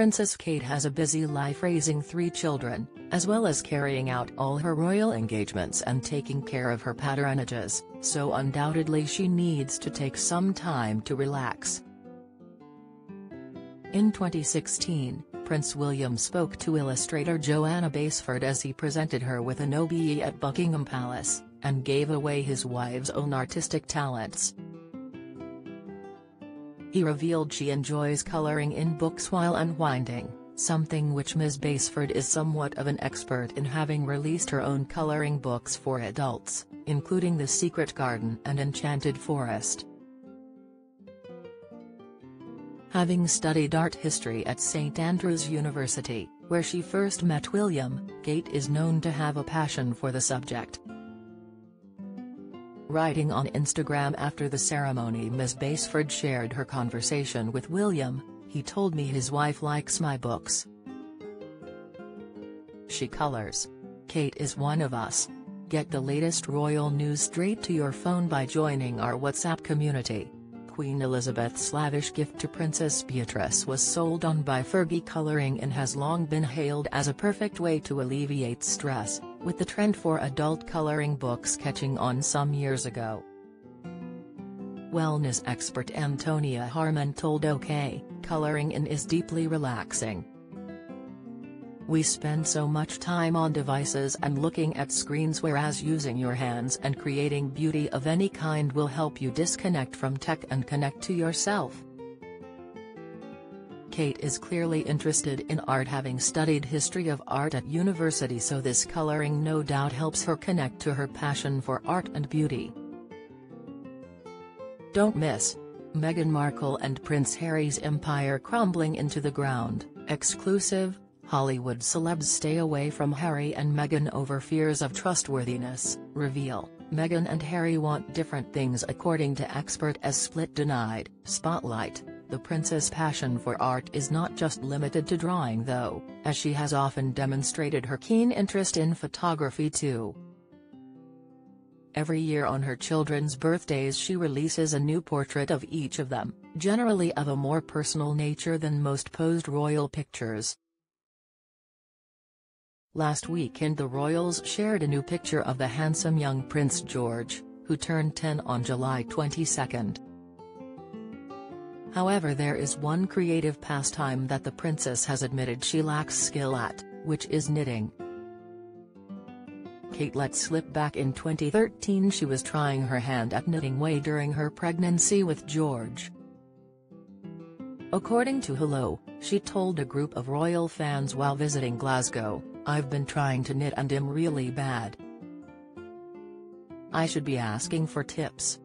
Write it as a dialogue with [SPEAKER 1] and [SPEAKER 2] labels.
[SPEAKER 1] Princess Kate has a busy life raising three children, as well as carrying out all her royal engagements and taking care of her patronages, so undoubtedly she needs to take some time to relax. In 2016, Prince William spoke to illustrator Joanna Basford as he presented her with an OBE at Buckingham Palace, and gave away his wife's own artistic talents. He revealed she enjoys coloring in books while unwinding, something which Ms. Basford is somewhat of an expert in having released her own coloring books for adults, including The Secret Garden and Enchanted Forest. Having studied art history at St Andrews University, where she first met William, Kate is known to have a passion for the subject. Writing on Instagram after the ceremony Ms. Basford shared her conversation with William, he told me his wife likes my books. She colors. Kate is one of us. Get the latest royal news straight to your phone by joining our WhatsApp community. Queen Elizabeth's lavish gift to Princess Beatrice was sold on by Fergie Coloring and has long been hailed as a perfect way to alleviate stress, with the trend for adult coloring books catching on some years ago. Wellness expert Antonia Harmon told OK, coloring in is deeply relaxing. We spend so much time on devices and looking at screens whereas using your hands and creating beauty of any kind will help you disconnect from tech and connect to yourself. Kate is clearly interested in art having studied history of art at university so this coloring no doubt helps her connect to her passion for art and beauty. Don't miss. Meghan Markle and Prince Harry's empire crumbling into the ground, exclusive, Hollywood celebs stay away from Harry and Meghan over fears of trustworthiness, reveal, Meghan and Harry want different things according to expert as Split denied. Spotlight, the princess' passion for art is not just limited to drawing though, as she has often demonstrated her keen interest in photography too. Every year on her children's birthdays she releases a new portrait of each of them, generally of a more personal nature than most posed royal pictures. Last weekend the royals shared a new picture of the handsome young Prince George, who turned 10 on July 22. However there is one creative pastime that the princess has admitted she lacks skill at, which is knitting. Kate let slip back in 2013 she was trying her hand at knitting way during her pregnancy with George. According to Hello, she told a group of royal fans while visiting Glasgow, I've been trying to knit and am really bad. I should be asking for tips.